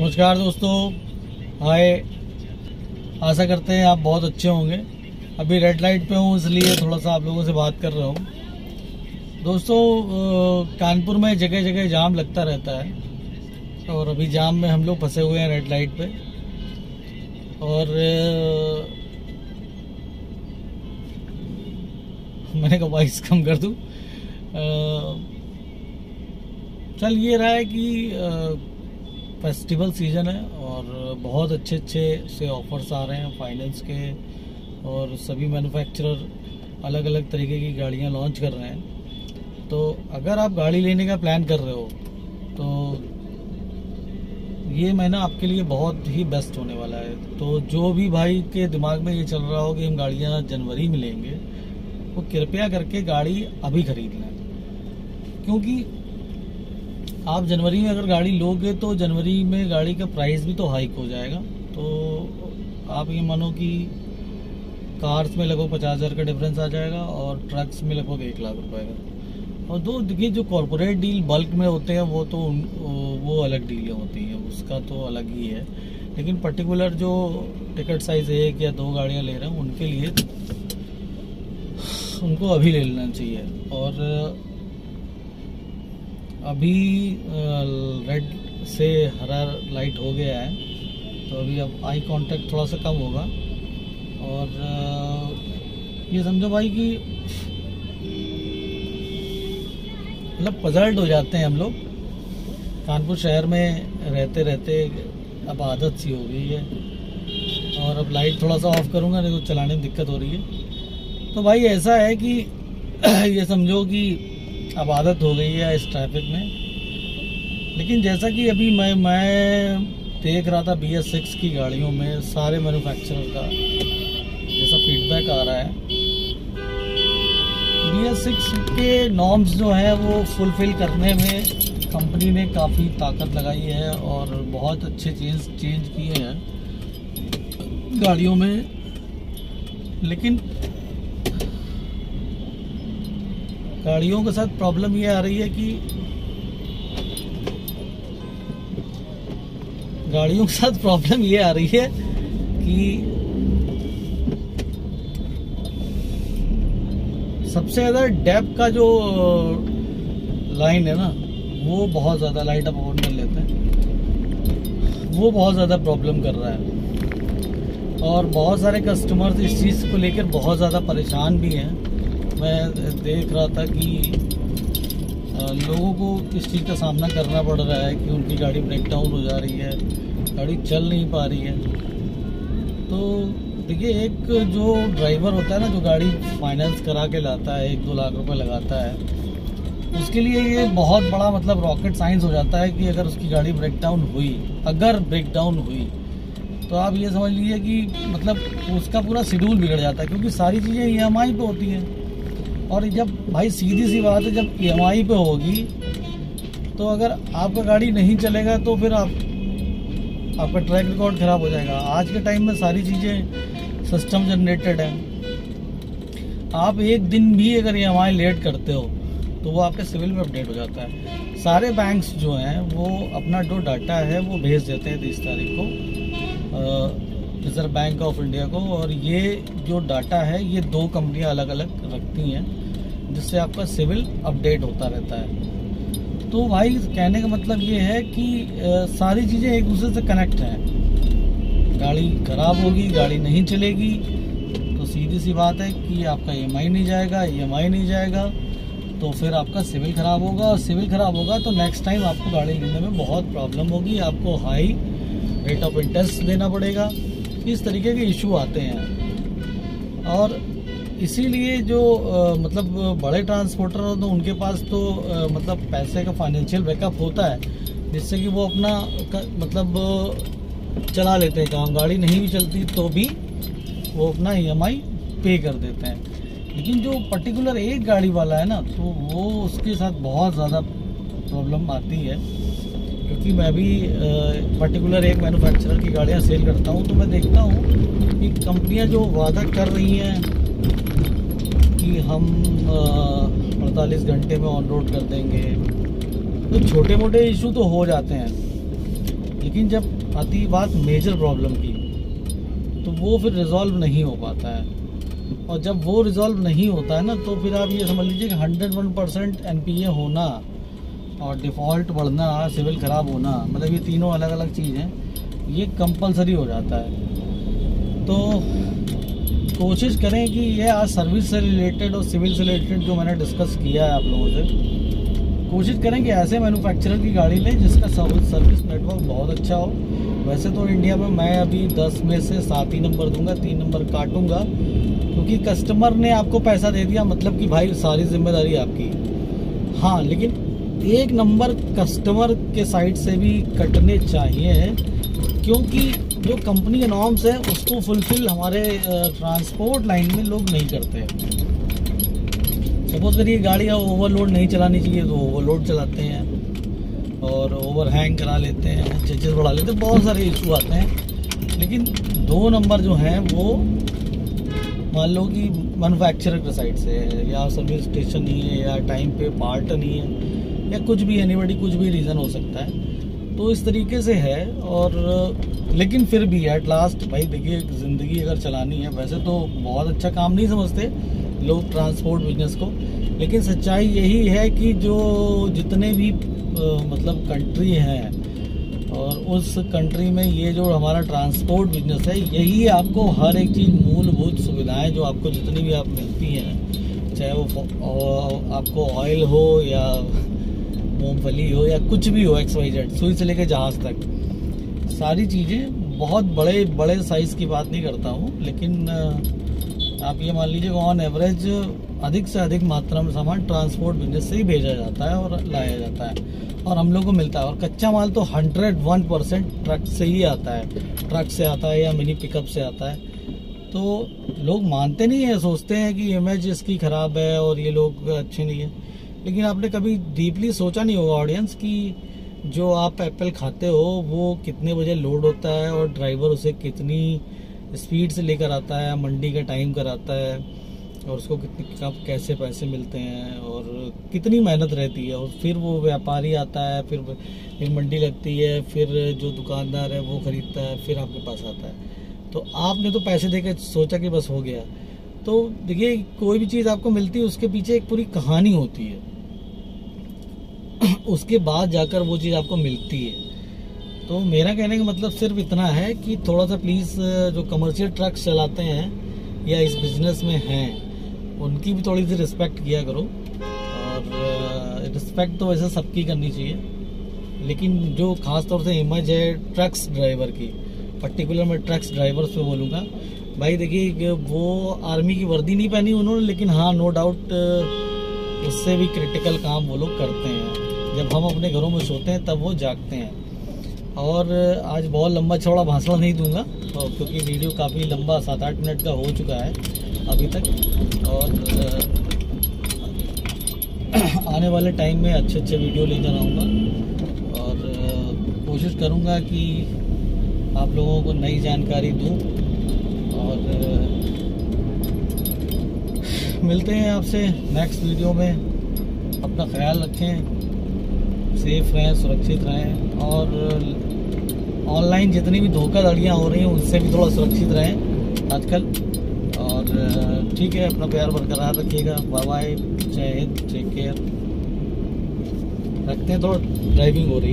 नमस्कार दोस्तों। हाय। आशा करते हैं आप बहुत अच्छे होंगे। अभी रेड लाइट पे हूँ, इसलिए थोड़ा सा आप लोगों से बात कर रहा हूँ। दोस्तों कानपुर में जगह जगह जाम लगता रहता है। और अभी जाम में हम लोग फंसे हुए हैं रेड लाइट पे। और मैंने कहा वॉइस कम कर दूँ। चल ये रहा है कि फेस्टिवल सीज़न है और बहुत अच्छे अच्छे से ऑफर्स आ रहे हैं फाइनेंस के और सभी मैन्युफैक्चरर अलग अलग तरीके की गाड़ियाँ लॉन्च कर रहे हैं। तो अगर आप गाड़ी लेने का प्लान कर रहे हो तो ये महीना आपके लिए बहुत ही बेस्ट होने वाला है। तो जो भी भाई के दिमाग में ये चल रहा हो कि हम गाड़ियाँ जनवरी में लेंगे, वो कृपया करके गाड़ी अभी खरीद लें। क्योंकि आप जनवरी में अगर गाड़ी लोगे तो जनवरी में गाड़ी का प्राइस भी तो हाइक हो जाएगा। तो आप ये मानो कि कार्स में लगभग पचास हज़ार का डिफरेंस आ जाएगा और ट्रक्स में लगभग एक लाख रुपए का। और दो, देखिए, जो कॉरपोरेट डील बल्क में होते हैं, वो तो वो अलग डीलें होती हैं, उसका तो अलग ही है। लेकिन पर्टिकुलर जो टिकट साइज़ एक या दो गाड़ियाँ ले रहे हैं, उनके लिए उनको अभी ले लेना चाहिए। और अभी रेड से हरा लाइट हो गया है तो अभी अब आई कांटेक्ट थोड़ा सा कम होगा। और ये समझो भाई कि मतलब पजल्ट हो जाते हैं हम लोग। कानपुर शहर में रहते रहते अब आदत सी हो गई है। और अब लाइट थोड़ा सा ऑफ़ करूँगा, नहीं तो चलाने में दिक्कत हो रही है। तो भाई ऐसा है कि ये समझो कि अब आदत हो गई है इस ट्रैफ़िक में। लेकिन जैसा कि अभी मैं मैं देख रहा था बी एस सिक्स की गाड़ियों में सारे मैन्युफैक्चरर का जैसा फीडबैक आ रहा है। बी एस सिक्स के नॉर्म्स जो हैं वो फुलफिल करने में कंपनी ने काफ़ी ताकत लगाई है और बहुत अच्छे चेंज चेंज किए हैं गाड़ियों में। लेकिन गाड़ियों के साथ प्रॉब्लम ये आ रही है कि गाड़ियों के साथ प्रॉब्लम ये आ रही है कि सबसे ज़्यादा डेप का जो लाइन है ना, वो बहुत ज़्यादा लाइट अप ऑन कर लेते हैं। वो बहुत ज़्यादा प्रॉब्लम कर रहा है। और बहुत सारे कस्टमर्स इस चीज़ को लेकर बहुत ज़्यादा परेशान भी हैं। मैं देख रहा था कि लोगों को इस चीज़ का सामना करना पड़ रहा है कि उनकी गाड़ी ब्रेक डाउन हो जा रही है, गाड़ी चल नहीं पा रही है। तो देखिए, एक जो ड्राइवर होता है ना, जो गाड़ी फाइनेंस करा के लाता है, एक दो लाख रुपए लगाता है, उसके लिए ये बहुत बड़ा मतलब रॉकेट साइंस हो जाता है कि अगर उसकी गाड़ी ब्रेक डाउन हुई, अगर ब्रेक डाउन हुई तो आप ये समझ लीजिए कि मतलब उसका पूरा शेड्यूल बिगड़ जाता है, क्योंकि सारी चीज़ें ई एम पे होती हैं। और जब भाई सीधी सी बात है, जब ई पे होगी तो अगर आपका गाड़ी नहीं चलेगा तो फिर आप, आपका ट्रैक रिकॉर्ड खराब हो जाएगा। आज के टाइम में सारी चीज़ें सिस्टम जनरेटेड हैं। आप एक दिन भी अगर ई लेट करते हो तो वो आपके सिविल में अपडेट हो जाता है। सारे बैंक्स जो हैं, वो अपना जो डाटा है, वो भेज देते हैं तीस तारीख को। रिज़र्व बैंक ऑफ़ इंडिया को और ये जो डाटा है ये दो कंपनियाँ अलग अलग रखती हैं जिससे आपका सिविल अपडेट होता रहता है। तो भाई कहने का मतलब ये है कि अ, सारी चीज़ें एक दूसरे से कनेक्ट हैं। गाड़ी खराब होगी गाड़ी नहीं चलेगी तो सीधी सी बात है कि आपका ईएमआई नहीं जाएगा ईएमआई नहीं जाएगा तो फिर आपका सिविल खराब होगा और सिविल खराब होगा तो नेक्स्ट टाइम आपको गाड़ी लेने में बहुत प्रॉब्लम होगी आपको हाई रेट ऑफ़ इंटरेस्ट देना पड़ेगा। इस तरीके के इशू आते हैं। और इसीलिए जो अ, मतलब बड़े ट्रांसपोर्टर हो तो उनके पास तो अ, मतलब पैसे का फाइनेंशियल बैकअप होता है जिससे कि वो अपना क- मतलब चला लेते हैं काम। गाड़ी नहीं भी चलती तो भी वो अपना ई पे कर देते हैं। लेकिन जो पर्टिकुलर एक गाड़ी वाला है ना तो वो उसके साथ बहुत ज़्यादा प्रॉब्लम आती है। क्योंकि मैं भी पर्टिकुलर एक मैन्युफैक्चरर की गाड़ियाँ सेल करता हूँ तो मैं देखता हूँ कि कंपनियाँ जो वादा कर रही हैं कि हम अड़तालीस घंटे में ऑन रोड कर देंगे तो छोटे मोटे इशू तो हो जाते हैं। लेकिन जब आती बात मेजर प्रॉब्लम की तो वो फिर रिजॉल्व नहीं हो पाता है। और जब वो रिजॉल्व नहीं होता है ना तो फिर आप ये समझ लीजिए कि हंड्रेड वन परसेंट एन होना और डिफ़ॉल्ट बढ़ना सिविल ख़राब होना मतलब ये तीनों अलग अलग चीज़ हैं ये कंपलसरी हो जाता है। तो कोशिश करें कि ये आज सर्विस से रिलेटेड और सिविल से रिलेटेड जो मैंने डिस्कस किया है आप लोगों से, कोशिश करें कि ऐसे मैन्युफैक्चरर की गाड़ी लें जिसका सर्विस नेटवर्क बहुत अच्छा हो। वैसे तो इंडिया में मैं अभी दस में से सात ही नंबर दूँगा, तीन नंबर काटूँगा, क्योंकि कस्टमर ने आपको पैसा दे दिया मतलब कि भाई सारी ज़िम्मेदारी आपकी। हाँ लेकिन एक नंबर कस्टमर के साइड से भी कटने चाहिए, क्योंकि जो कंपनी के नॉर्म्स हैं, उसको फुलफिल हमारे ट्रांसपोर्ट लाइन में लोग नहीं करते। सपोज़ करिए गाड़ी ओवरलोड नहीं चलानी चाहिए तो ओवरलोड चलाते हैं और ओवर हैंग करा लेते हैं चेचेस बढ़ा लेते हैं, बहुत सारे इशू आते हैं। लेकिन दो नंबर जो हैं, वो मान लो कि मैनुफैक्चरर के साइड से है, या सर्विस स्टेशन नहीं है, या टाइम पे पार्ट नहीं है। या कुछ भी एनीबडी कुछ भी रीज़न हो सकता है। तो इस तरीके से है और, लेकिन फिर भी एट लास्ट भाई देखिए, ज़िंदगी अगर चलानी है, वैसे तो बहुत अच्छा काम नहीं समझते लोग ट्रांसपोर्ट बिज़नेस को, लेकिन सच्चाई यही है कि जो जितने भी मतलब कंट्री हैं, और उस कंट्री में ये जो हमारा ट्रांसपोर्ट बिज़नेस है, यही आपको हर एक चीज़, मूलभूत सुविधाएँ जो आपको जितनी भी आप मिलती हैं, चाहे वो आपको ऑयल हो या मूंगफली हो या कुछ भी हो एक्स वाई जेड सुई से लेकर जहाज़ तक। सारी चीज़ें बहुत बड़े बड़े साइज़ की बात नहीं करता हूँ, लेकिन आप ये मान लीजिए ऑन एवरेज अधिक से अधिक मात्रा में सामान ट्रांसपोर्ट बिज़नेस से ही भेजा जाता है और लाया जाता है। और हम लोग को मिलता है। और कच्चा माल तो हंड्रेड वन परसेंट ट्रक से ही आता है। ट्रक से आता है या मिनी पिकअप से आता है। तो लोग मानते नहीं है, सोचते हैं कि इमेज इसकी ख़राब है और ये लोग अच्छे नहीं है। लेकिन आपने कभी डीपली सोचा नहीं होगा ऑडियंस कि जो आप एप्पल खाते हो, वो कितने बजे लोड होता है और ड्राइवर उसे कितनी स्पीड से लेकर आता है, मंडी का टाइम कराता है और उसको कितने कब कैसे पैसे मिलते हैं और कितनी मेहनत रहती है और फिर वो व्यापारी आता है, फिर फिर मंडी लगती है, फिर जो दुकानदार है वो खरीदता है, फिर आपके पास आता है। तो आपने तो पैसे देकर सोचा कि बस हो गया। तो देखिए, कोई भी चीज़ आपको मिलती है, उसके पीछे एक पूरी कहानी होती है। उसके बाद जाकर वो चीज़ आपको मिलती है। तो मेरा कहने का मतलब सिर्फ़ इतना है कि थोड़ा सा प्लीज़ जो कमर्शियल ट्रक्स चलाते हैं, या इस बिज़नेस में हैं, उनकी भी थोड़ी सी रिस्पेक्ट किया करो। और रिस्पेक्ट तो वैसे सबकी करनी चाहिए। लेकिन जो ख़ास तौर से इमेज है ट्रक्स ड्राइवर की पर्टिकुलर मैं ट्रक्स ड्राइवर पे बोलूँगा भाई देखिए वो आर्मी की वर्दी नहीं पहनी उन्होंने, लेकिन हाँ नो डाउट उससे भी क्रिटिकल काम वो लोग करते हैं। जब हम अपने घरों में सोते हैं, तब वो जागते हैं। और आज बहुत लंबा चौड़ा भाषण नहीं दूँगा क्योंकि वीडियो काफ़ी लंबा सात आठ मिनट का हो चुका है अभी तक। और आने वाले टाइम में अच्छे अच्छे वीडियो लेकर आऊँगा। और कोशिश करूँगा कि आप लोगों को नई जानकारी दूँ। और मिलते हैं आपसे नेक्स्ट वीडियो में। अपना ख्याल रखें सेफ़ रहें, सुरक्षित रहें और ऑनलाइन जितनी भी धोखाधड़ियाँ हो रही हैं उनसे भी थोड़ा सुरक्षित रहें आजकल। और ठीक है, अपना प्यार बरकरार रखिएगा। बाय बाय जय हिंद टेक केयर रखते हैं, थोड़ा ड्राइविंग हो रही है।